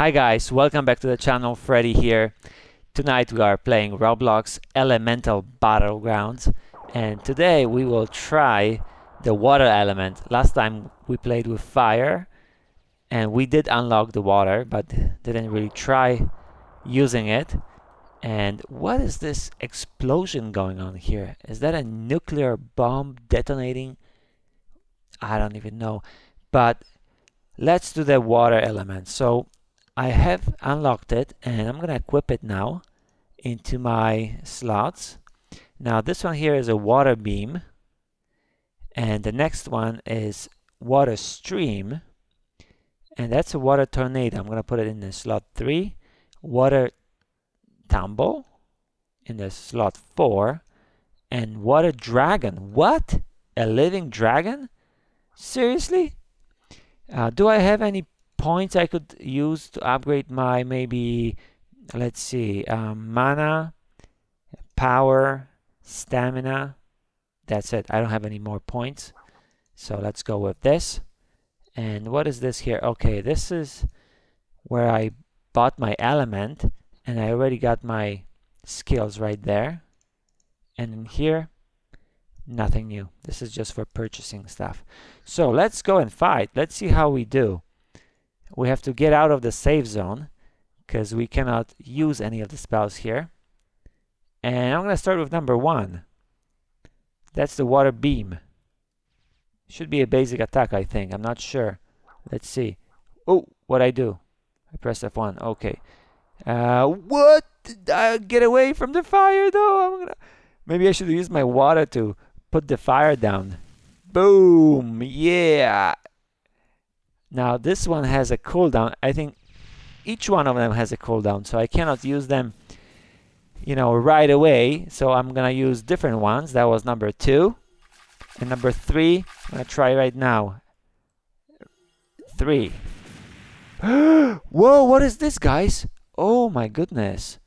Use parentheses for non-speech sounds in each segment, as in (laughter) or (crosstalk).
Hi guys, welcome back to the channel, Freddy here. Tonight we are playing Roblox Elemental Battlegrounds and today we will try the water element. Last time we played with fire and we did unlock the water but didn't really try using it. And what is this explosion going on here? Is that a nuclear bomb detonating? I don't even know. But let's do the water element. So I have unlocked it and I'm gonna equip it now into my slots. Now this one here is a water beam and the next one is water stream and that's a water tornado. I'm gonna put it in the slot 3. Water tumble in the slot 4 and water dragon. What? A living dragon? Seriously? Uh, do I have any points I could use to upgrade my maybe, let's see, um, mana, power, stamina. That's it. I don't have any more points. So let's go with this. And what is this here? Okay, this is where I bought my element and I already got my skills right there. And in here, nothing new. This is just for purchasing stuff. So let's go and fight. Let's see how we do. We have to get out of the safe zone because we cannot use any of the spells here. And I'm going to start with number one. That's the water beam. Should be a basic attack, I think. I'm not sure. Let's see. Oh, what I do? I press F1. Okay. Uh, what? I get away from the fire, though. I'm gonna. Maybe I should use my water to put the fire down. Boom! Yeah! Now this one has a cooldown. I think each one of them has a cooldown, so I cannot use them, you know, right away. So I'm gonna use different ones. That was number two. And number three, I'm gonna try right now. Three. (gasps) Whoa, what is this, guys? Oh my goodness.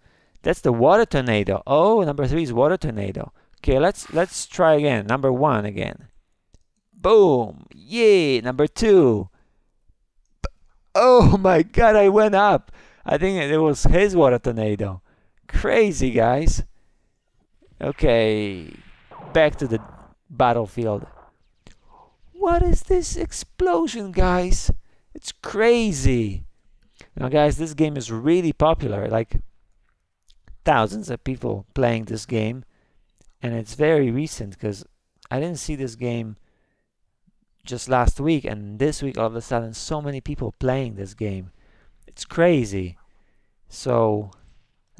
That's the water tornado. Oh, number three is water tornado. Okay, let's let's try again. Number one again. Boom! Yay! Number two. Oh (laughs) my god, I went up. I think it was his water tornado. Crazy, guys. Okay, back to the battlefield. What is this explosion, guys? It's crazy. Now, guys, this game is really popular. Like, thousands of people playing this game and it's very recent because I didn't see this game just last week and this week all of a sudden so many people playing this game. It's crazy. So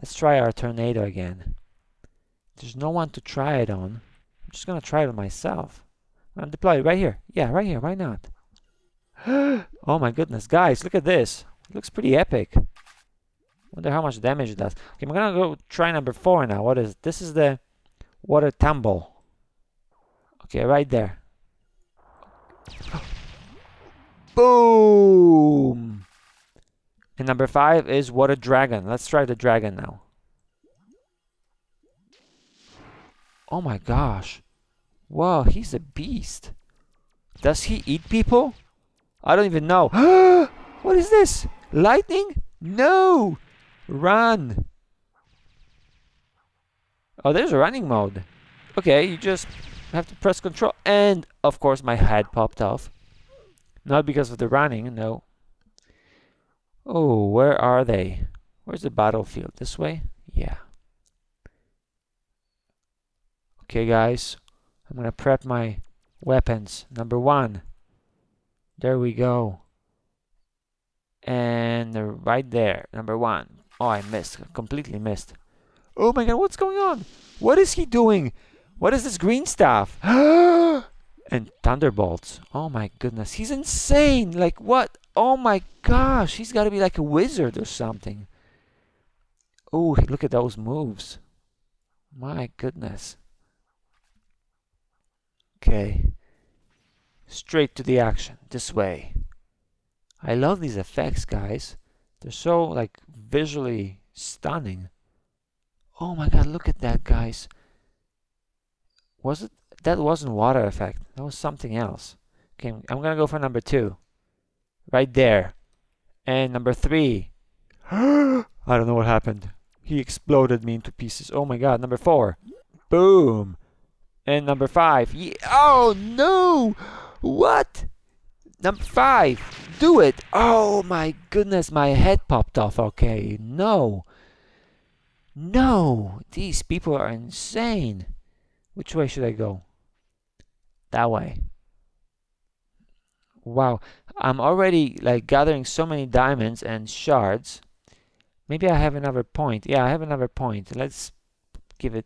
let's try our tornado again. There's no one to try it on. I'm just gonna try it on myself. I'm deployed right here. Yeah right here. Why not? (gasps) Oh my goodness guys look at this. It looks pretty epic. Wonder how much damage it does. Okay I'm gonna go try number four now. What is it? this is the water tumble. Okay, right there. Boom! And number five is water dragon. Let's try the dragon now. Oh my gosh. Wow, he's a beast. Does he eat people? I don't even know. (gasps) what is this? Lightning? No! Run! Oh, there's a running mode. Okay, you just have to press control. And, of course, my head popped off. Not because of the running, no. Oh, where are they? Where's the battlefield? This way? Yeah. Okay, guys. I'm going to prep my weapons. Number one. There we go. And right there. Number one. Oh, I missed. Completely missed. Oh my god, what's going on? What is he doing? What is this green stuff? (gasps) (gasps) and thunderbolts. Oh my goodness, he's insane. Like what? Oh my gosh, he's got to be like a wizard or something. Oh, look at those moves. My goodness. Okay. Straight to the action. This way. I love these effects, guys. They're so like visually stunning. Oh my god, look at that, guys. Was it? That wasn't water effect. That was something else. Okay, I'm gonna go for number two. Right there. And number three. (gasps) I don't know what happened. He exploded me into pieces. Oh my god, number four. Boom. And number five. Oh no! What? Number five. Do it. Oh my goodness, my head popped off. Okay, no. No, these people are insane. Which way should I go? That way. Wow, I'm already like gathering so many diamonds and shards. Maybe I have another point. Yeah, I have another point. Let's give it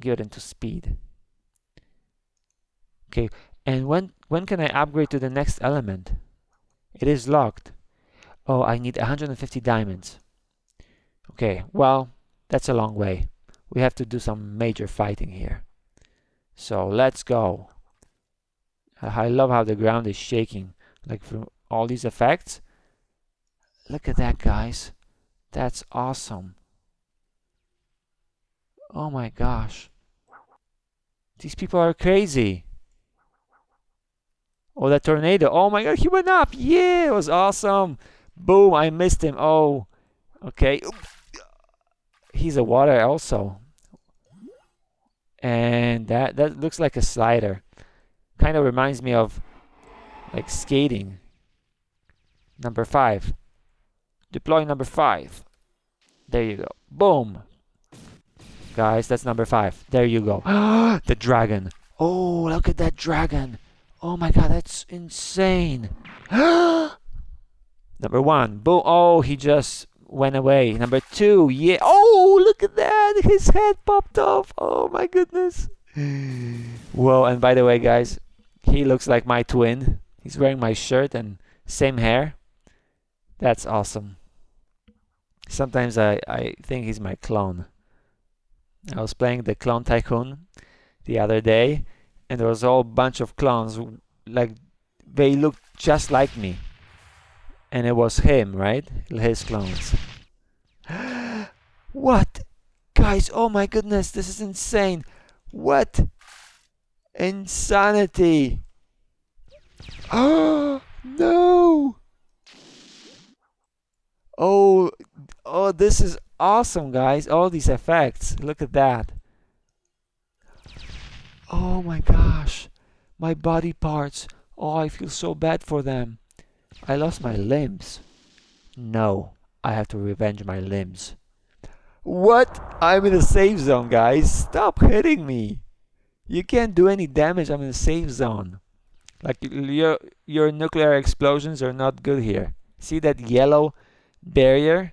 give it into speed. Okay, and when when can I upgrade to the next element? It is locked. Oh, I need 150 diamonds. Okay, well, that's a long way. We have to do some major fighting here. So let's go. I love how the ground is shaking, like from all these effects. Look at that, guys. That's awesome. Oh my gosh. These people are crazy. Oh, that tornado. Oh my god, he went up. Yeah, it was awesome. Boom, I missed him. Oh, okay. He's a water also. And that, that looks like a slider. Kind of reminds me of like skating. Number five. Deploy number five. There you go. Boom. Guys, that's number five. There you go. (gasps) the dragon. Oh, look at that dragon. Oh my god, that's insane. (gasps) Number one. Boom. Oh, he just went away. Number two. Yeah. Oh, look at that. His head popped off. Oh my goodness. (gasps) Whoa, and by the way, guys, he looks like my twin. He's wearing my shirt and same hair. That's awesome. Sometimes I, I think he's my clone. I was playing the Clone Tycoon the other day and there was a whole bunch of clones like they looked just like me and it was him right his clones (gasps) what guys oh my goodness this is insane what insanity oh (gasps) no oh oh this is awesome guys all these effects look at that Oh my gosh, my body parts. Oh, I feel so bad for them. I lost my limbs. No, I have to revenge my limbs. What? I'm in a safe zone, guys. Stop hitting me. You can't do any damage. I'm in a safe zone. Like your your nuclear explosions are not good here. See that yellow barrier?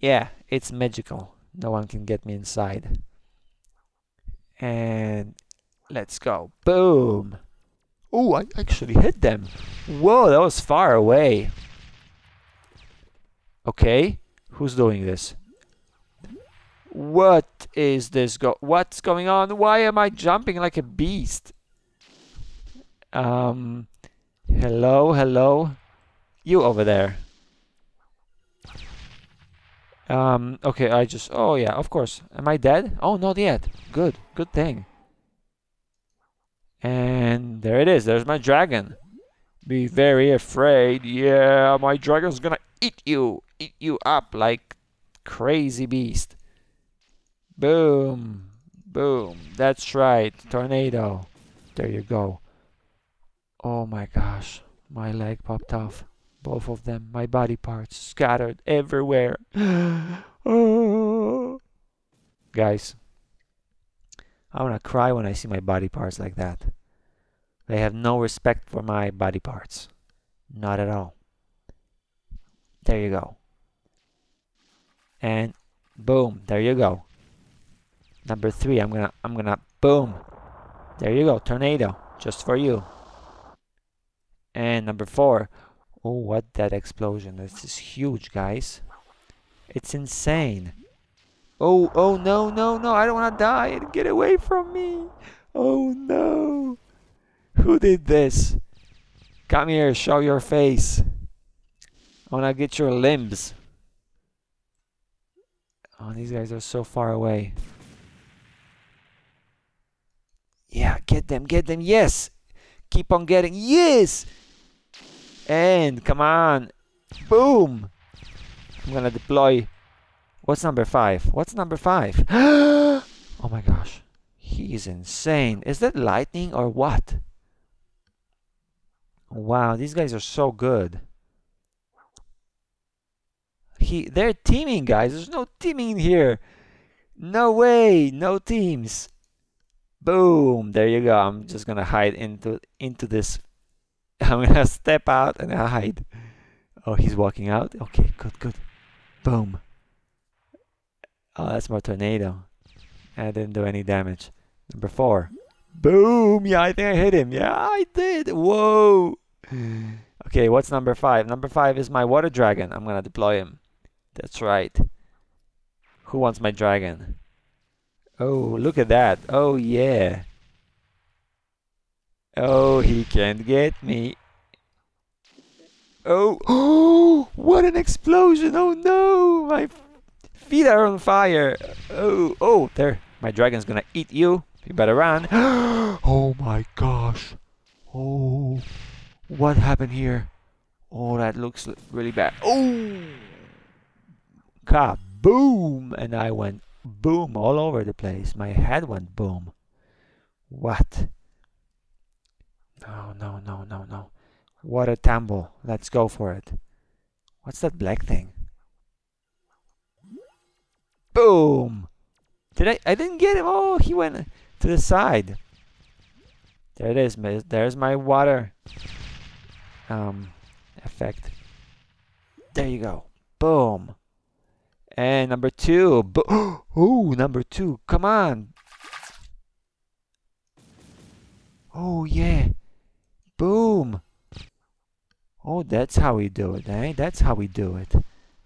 Yeah, it's magical. No one can get me inside. And Let's go. Boom. Oh, I actually hit them. Whoa, that was far away. Okay, who's doing this? What is this go- What's going on? Why am I jumping like a beast? Um, hello, hello? You over there. Um, okay, I just- Oh yeah, of course. Am I dead? Oh, not yet. Good, good thing. And there it is. There's my dragon. Be very afraid. Yeah, my dragon's gonna eat you. Eat you up like crazy beast. Boom. Boom. That's right. Tornado. There you go. Oh my gosh. My leg popped off. Both of them. My body parts scattered everywhere. oh. (gasps) Guys, I want to cry when I see my body parts like that. They have no respect for my body parts. Not at all. There you go. And boom, there you go. Number three, I'm gonna, I'm gonna, boom. There you go, tornado, just for you. And number four, oh, what that explosion. This is huge, guys. It's insane. Oh, oh, no, no, no, I don't want to die. Get away from me. Oh, no. Who did this? Come here, show your face. I want to get your limbs. Oh, these guys are so far away. Yeah, get them, get them. Yes. Keep on getting. Yes. And come on. Boom. I'm to deploy What's number five? What's number five? (gasps) oh my gosh. He is insane. Is that lightning or what? Wow, these guys are so good. He, they're teaming, guys. There's no teaming here. No way. No teams. Boom. There you go. I'm just gonna hide into into this. (laughs) I'm gonna step out and hide. Oh, he's walking out. Okay, good, good. Boom. Oh, that's more tornado. I didn't do any damage. Number four. Boom! Yeah, I think I hit him. Yeah, I did. Whoa! Okay, what's number five? Number five is my water dragon. I'm gonna deploy him. That's right. Who wants my dragon? Oh, look at that. Oh, yeah. Oh, he can't get me. Oh, oh, (gasps) what an explosion. Oh, no. My feet are on fire. Oh, oh, there. My dragon's gonna eat you. You better run. (gasps) oh my gosh. Oh, what happened here? Oh, that looks really bad. Oh, kaboom! And I went boom all over the place. My head went boom. What? No, no, no, no, no. What a tumble. Let's go for it. What's that black thing? Boom! Did I? I didn't get him. Oh, he went to the side. There it is. There's my water um, effect. There you go. Boom. And number two. (gasps) Oh, number two. Come on. Oh, yeah. Boom. Oh, that's how we do it, eh? That's how we do it.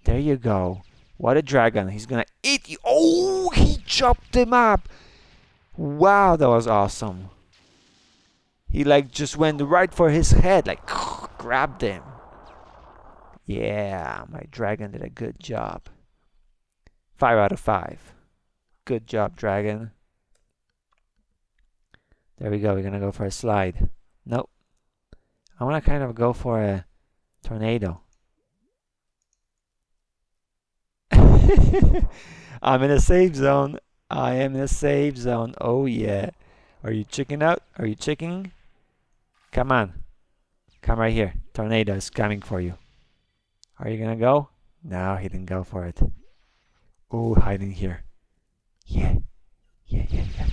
There you go. What a dragon. He's gonna eat you. Oh, he chopped him up. Wow, that was awesome. He like just went right for his head, like (laughs) grabbed him. Yeah, my dragon did a good job. Five out of five. Good job, dragon. There we go. We're gonna go for a slide. Nope. I wanna kind of go for a tornado. (laughs) I'm in a safe zone. I am in a safe zone. Oh yeah. Are you chicken out? Are you chicken? Come on. Come right here. Tornado is coming for you. Are you gonna go? No, he didn't go for it. Oh, hiding here. Yeah. Yeah, yeah, yeah.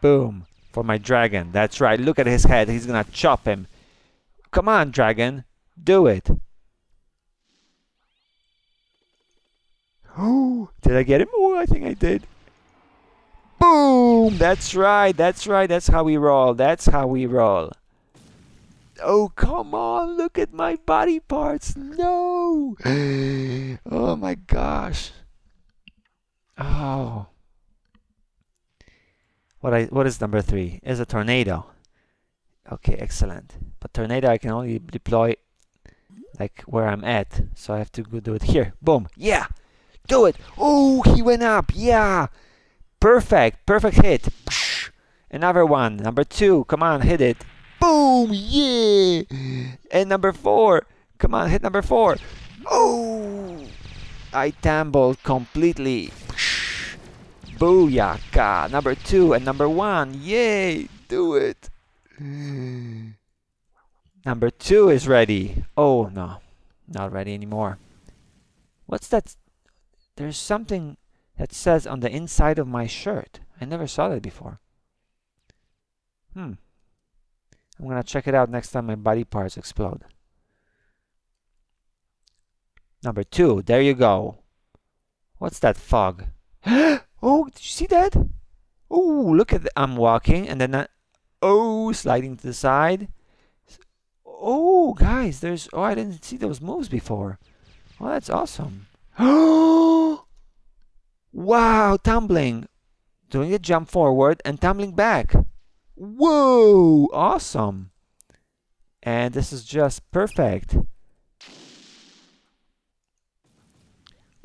Boom. For my dragon. That's right. Look at his head. He's gonna chop him. Come on, dragon. Do it. Oh, (gasps) did I get him? Oh, I think I did. Boom! That's right, that's right, that's how we roll, that's how we roll. Oh, come on, look at my body parts. No! (gasps) Oh my gosh. Oh. What I what is number three? Is a tornado. Okay, excellent. But tornado I can only deploy like where I'm at. So I have to go do it here. Boom. Yeah. Do it. Oh, he went up. Yeah. Perfect. Perfect hit. Another one. Number two. Come on, hit it. Boom. Yeah. And number four. Come on, hit number four. Oh. I tumbled completely. Booyaka. Number two and number one. Yay. Do it. Number two is ready. Oh, no. Not ready anymore. What's that there's something that says on the inside of my shirt. I never saw that before. Hmm. I'm gonna check it out next time my body parts explode. Number two, there you go. What's that fog? (gasps) oh, did you see that? Oh, look at that. I'm walking and then I, oh, sliding to the side. Oh, guys, there's, oh, I didn't see those moves before. Oh, that's awesome. Oh, (gasps) wow, tumbling. Doing a jump forward and tumbling back. Whoa, awesome. And this is just perfect.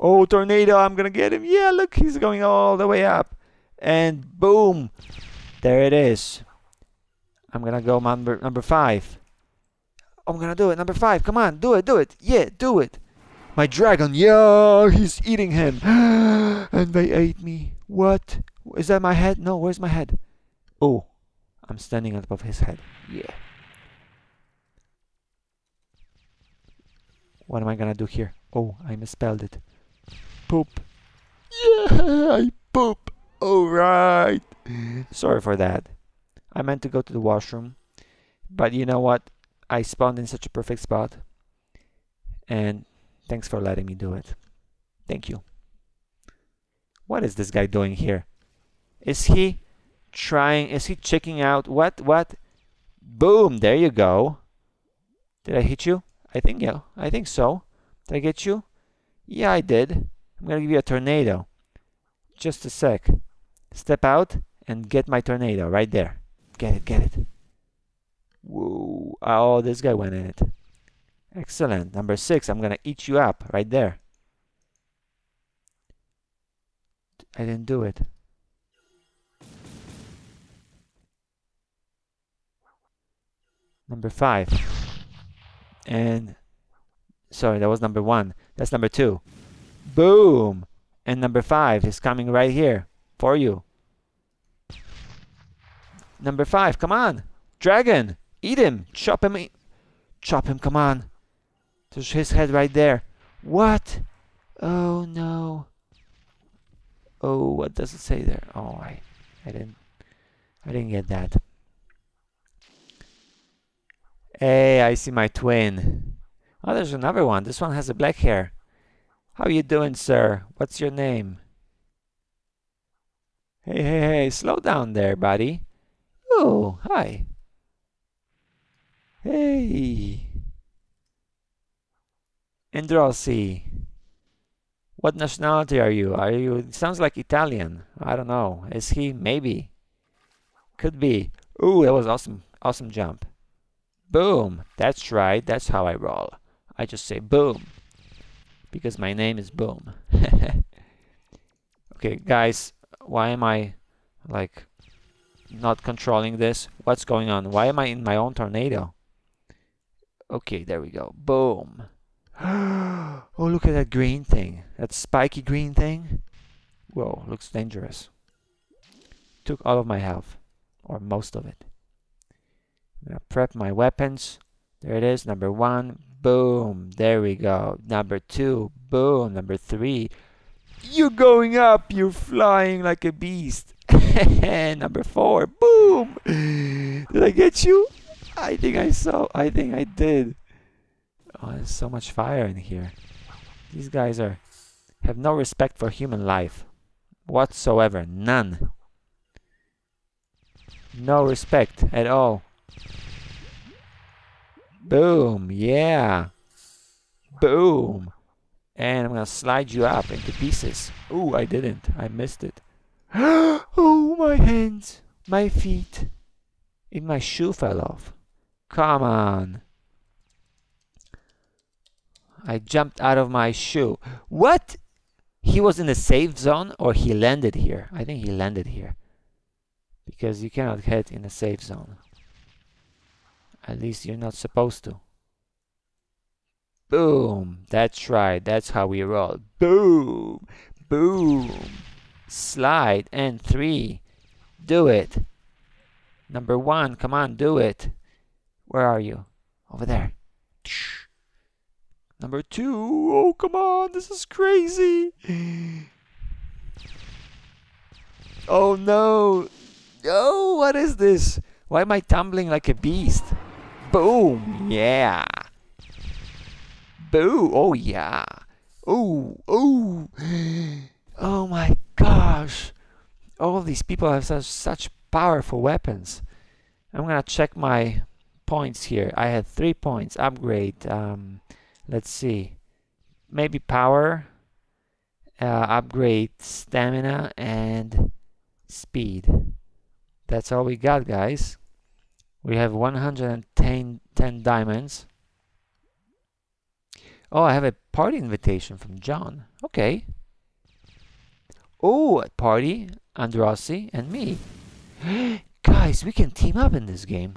Oh, tornado, I'm gonna get him. Yeah, look, he's going all the way up. And boom, there it is. I'm gonna go number, number five. I'm gonna do it, number five. Come on, do it, do it. Yeah, do it. My dragon, yeah, he's eating him. (gasps) and they ate me. What? Is that my head? No, where's my head? Oh, I'm standing on top of his head. Yeah. What am I gonna do here? Oh, I misspelled it. Poop. Yeah, I poop. Alright. Sorry for that. I meant to go to the washroom. But you know what? I spawned in such a perfect spot. And thanks for letting me do it. Thank you. What is this guy doing here? Is he trying, is he checking out? What, what? Boom, there you go. Did I hit you? I think, yeah, I think so. Did I get you? Yeah, I did. I'm gonna give you a tornado. Just a sec. Step out and get my tornado right there. Get it, get it. Whoa. Oh, this guy went in it. Excellent. Number six, I'm gonna eat you up right there. I didn't do it. Number five. And sorry, that was number one. That's number two. Boom! And number five is coming right here for you. Number five, come on. Dragon, eat him. Chop him. Chop him, come on. There's his head right there. What? Oh no. Oh, what does it say there? Oh, I, I didn't, I didn't get that. Hey, I see my twin. Oh, there's another one. This one has a black hair. How you doing, sir? What's your name? Hey, hey, hey, slow down there, buddy. Oh, hi. Hey. Androssi. What nationality are you? Are you, it sounds like Italian. I don't know. Is he? Maybe. Could be. Ooh, that was awesome. Awesome jump. Boom. That's right. That's how I roll. I just say boom. Because my name is Boom. (laughs) okay, guys. Why am I, like, not controlling this? What's going on? Why am I in my own tornado? Okay, there we go. Boom. (gasps) oh, look at that green thing. That spiky green thing. Whoa, looks dangerous. Took all of my health. Or most of it. I'm gonna prep my weapons. There it is, number one. Boom. There we go. Number two. Boom. Number three. You're going up. You're flying like a beast. (laughs) number four. Boom. Did I get you? I think I saw. I think I did. Oh, there's so much fire in here. These guys are have no respect for human life whatsoever. None. No respect at all. Boom. Yeah. Boom. And I'm gonna slide you up into pieces. Oh, I didn't. I missed it. (gasps) oh, my hands. My feet. And my shoe fell off. Come on. I jumped out of my shoe. What? He was in the safe zone or he landed here? I think he landed here. Because you cannot hit in a safe zone. At least you're not supposed to. Boom. That's right. That's how we roll. Boom. Boom. Slide. And three. Do it. Number one. Come on. Do it. Where are you? Over there. Number two. Oh, come on. This is crazy. Oh, no. Oh, what is this? Why am I tumbling like a beast? Boom. Yeah. Boo. Oh, yeah. Oh, oh. Oh, my gosh. All these people have such, such powerful weapons. I'm going to check my points here. I had three points. Upgrade. Um, let's see. Maybe power. Uh, upgrade stamina and speed. That's all we got, guys. We have 110 10 diamonds. Oh, I have a party invitation from John. Okay. Oh, a party, Androssi and me. (gasps) Guys, we can team up in this game.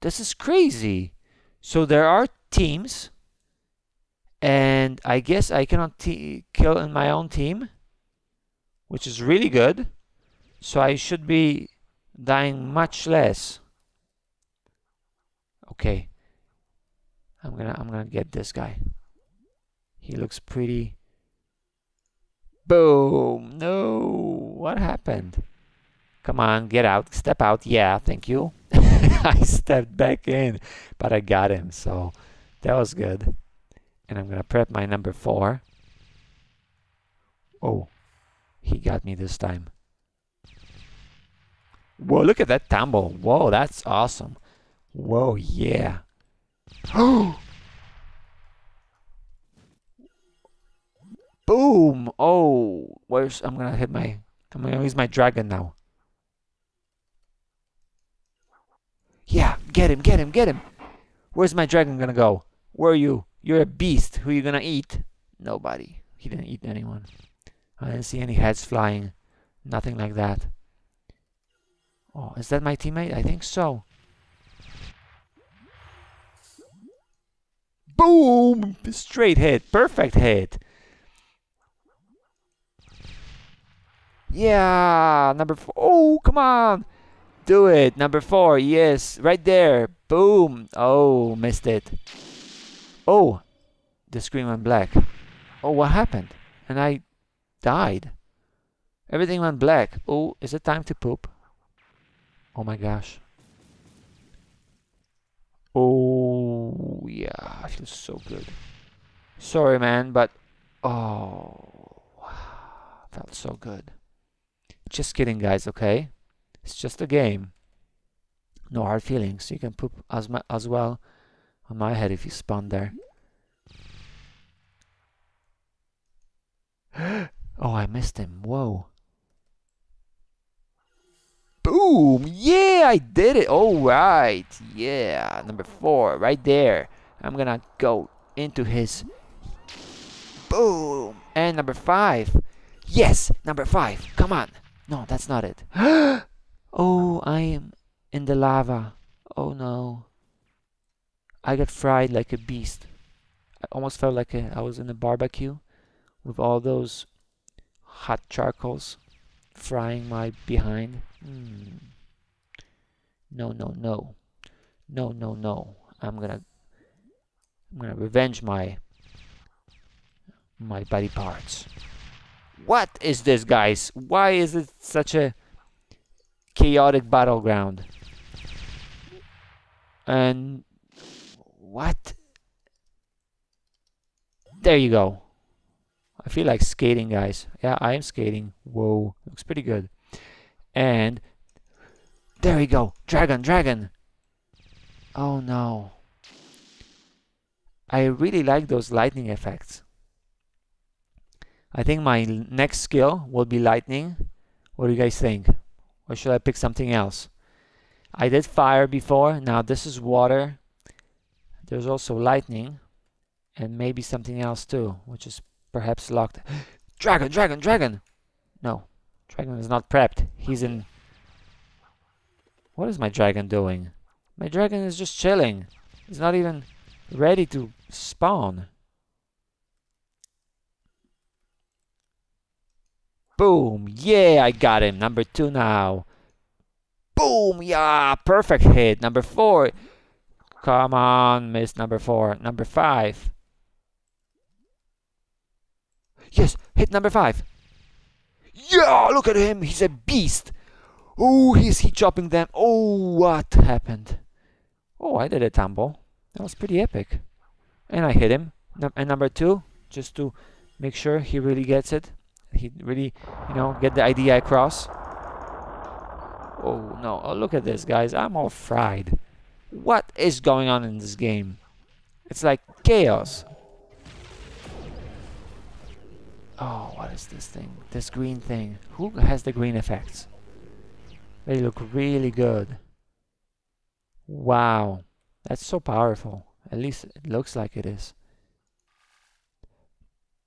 This is crazy. So there are teams And I guess I cannot kill in my own team, which is really good. So I should be dying much less. Okay. I'm gonna I'm gonna get this guy. He looks pretty Boom! No! What happened? Come on, get out. Step out. Yeah, thank you. (laughs) I stepped back in, but I got him, so that was good. And I'm to prep my number four. Oh, he got me this time. Whoa, look at that tumble. Whoa, that's awesome. Whoa, yeah. Oh! (gasps) Boom! Oh, where's I'm gonna hit my I'm gonna use my dragon now. Yeah, get him, get him, get him. Where's my dragon gonna go? Where are you? You're a beast. Who are you gonna eat? Nobody. He didn't eat anyone. I didn't see any heads flying. Nothing like that. Oh, is that my teammate? I think so. Boom! Straight hit. Perfect hit. Yeah, number four. Oh, come on. Do it. Number four. Yes, right there. Boom. Oh, missed it. Oh, the screen went black. Oh, what happened? And I died. Everything went black. Oh, is it time to poop? Oh my gosh. Oh, yeah, I feel so good. Sorry, man, but oh, (sighs) felt so good. Just kidding, guys, okay? It's just a game. No hard feelings. You can poop as, as well on my head if you spawn there. (gasps) oh, I missed him. Whoa. Boom! Yeah, I did it. All right. Yeah, number four, right there. I'm gonna go into his... Boom! And number five. Yes, number five. Come on. No, that's not it. (gasps) oh, I am in the lava. Oh no. I got fried like a beast. I almost felt like a, I was in a barbecue with all those hot charcoals frying my behind. Mm. No, no, no. No, no, no. I'm gonna I'm gonna revenge my my body parts. What is this, guys? Why is it such a chaotic battleground? And what? There you go. I feel like skating, guys. Yeah, I am skating. Whoa, looks pretty good. And there we go. Dragon, dragon. Oh no. I really like those lightning effects. I think my next skill will be lightning. What do you guys think? Or should I pick something else? I did fire before. Now this is water. There's also lightning. And maybe something else too, which is perhaps locked. (gasps) dragon, dragon, dragon! No, dragon is not prepped. He's in... What is my dragon doing? My dragon is just chilling. He's not even ready to spawn. Boom. Yeah, I got him. Number two now. Boom. Yeah, perfect hit. Number four. Come on, miss number four. Number five. Yes, hit number five. Yeah, look at him. He's a beast. Oh, he's he chopping them. Oh, what happened? Oh, I did a tumble. That was pretty epic. And I hit him. And number two, just to make sure he really gets it he really, you know, get the idea across. Oh no, oh, look at this guys, I'm all fried. What is going on in this game? It's like chaos. Oh, what is this thing? This green thing. Who has the green effects? They look really good. Wow. That's so powerful. At least it looks like it is.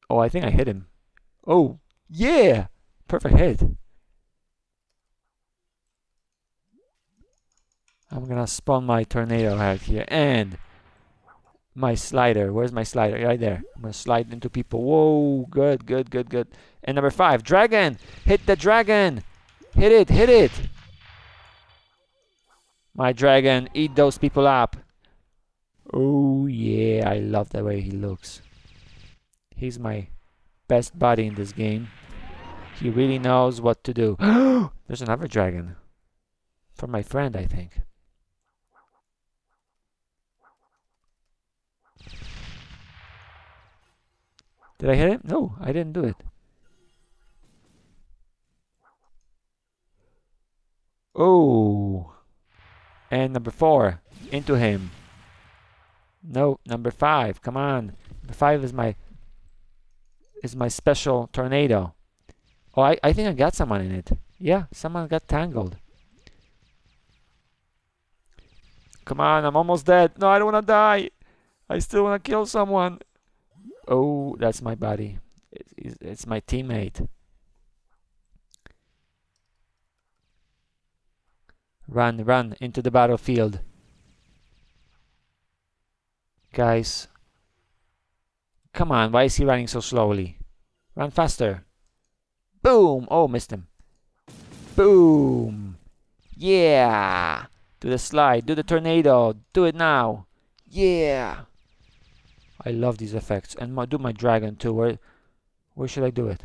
Oh, I think I hit him. Oh, yeah! Perfect hit. I'm gonna spawn my tornado head here and my slider. Where's my slider? Right there. I'm gonna slide into people. Whoa, good, good, good, good. And number five, dragon. Hit the dragon. Hit it, hit it. My dragon, eat those people up. Oh yeah, I love the way he looks. He's my best buddy in this game. He really knows what to do. (gasps) There's another dragon. From my friend, I think. Did I hit it? No, I didn't do it. Oh. And number four. Into him. No, number five. Come on. Number five is my is my special tornado. Oh, I, I think I got someone in it. Yeah, someone got tangled. Come on, I'm almost dead. No, I don't want to die. I still want to kill someone. Oh, that's my buddy. It's, my teammate. Run, run into the battlefield. Guys. Come on, why is he running so slowly? Run faster. Boom! Oh, missed him. Boom! Yeah! Do the slide, do the tornado, do it now. Yeah! I love these effects. And my, do my dragon too. Where, where should I do it?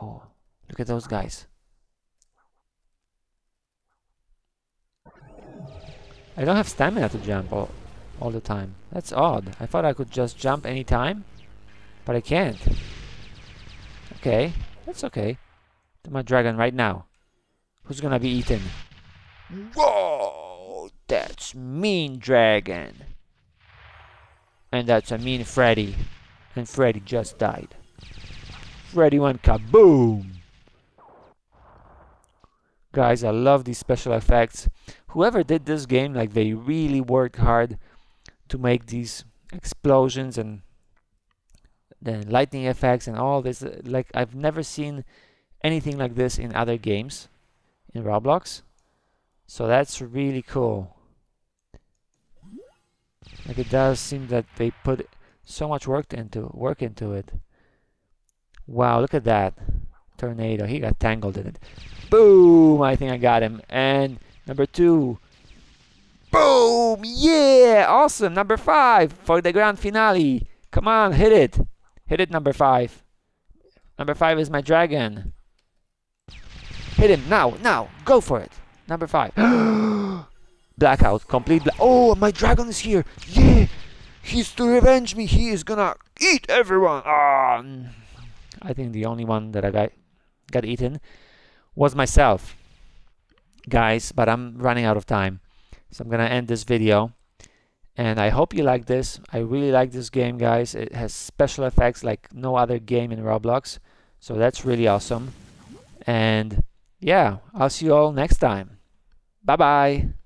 Oh, look at those guys. I don't have stamina to jump all, all the time. That's odd. I thought I could just jump anytime, but I can't. Okay, that's okay. Do my dragon right now. Who's gonna be eaten? Whoa! That's mean dragon. And that's a mean Freddy. And Freddy just died. Freddy went kaboom! Guys, I love these special effects. Whoever did this game, like they really worked hard to make these explosions and the lightning effects and all this. Like I've never seen anything like this in other games in Roblox. So that's really cool. Like it does seem that they put so much work into work into it. Wow, look at that tornado. He got tangled in it. Boom! I think I got him. And number two. Boom! Yeah! Awesome! Number five for the grand finale. Come on, hit it. Hit it, number five. Number five is my dragon. Hit him now, now. Go for it. Number five. (gasps) (gasps) Blackout, complete black. Oh, my dragon is here. Yeah, he's to revenge me. He is gonna eat everyone. Ah, I think the only one that I got got eaten was myself, guys. But I'm running out of time, so I'm gonna end this video. And I hope you like this. I really like this game, guys. It has special effects like no other game in Roblox. So that's really awesome. And yeah, I'll see you all next time. Bye bye.